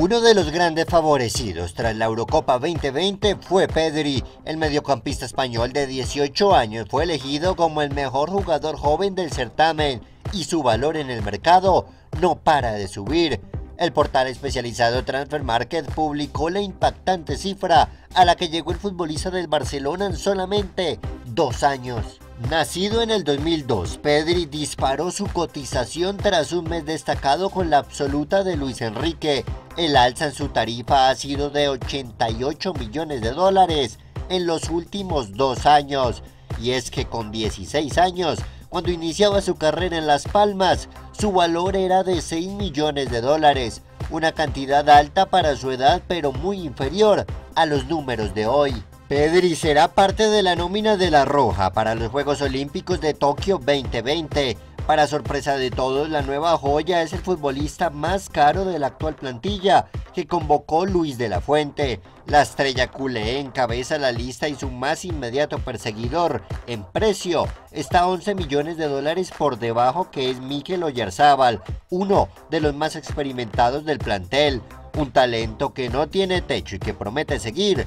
Uno de los grandes favorecidos tras la Eurocopa 2020 fue Pedri. El mediocampista español de 18 años fue elegido como el mejor jugador joven del certamen y su valor en el mercado no para de subir. El portal especializado Transfer Market publicó la impactante cifra a la que llegó el futbolista del Barcelona en solamente dos años. Nacido en el 2002, Pedri disparó su cotización tras un mes destacado con la absoluta de Luis Enrique. El alza en su tarifa ha sido de 88 millones de dólares en los últimos dos años. Y es que con 16 años, cuando iniciaba su carrera en Las Palmas, su valor era de 6 millones de dólares, una cantidad alta para su edad pero muy inferior a los números de hoy. Pedri será parte de la nómina de la Roja para los Juegos Olímpicos de Tokio 2020. Para sorpresa de todos, la nueva joya es el futbolista más caro de la actual plantilla, que convocó Luis de la Fuente. La estrella culé encabeza la lista y su más inmediato perseguidor, en precio, está a 11 millones de dólares por debajo que es Mikel Oyarzábal, uno de los más experimentados del plantel. Un talento que no tiene techo y que promete seguir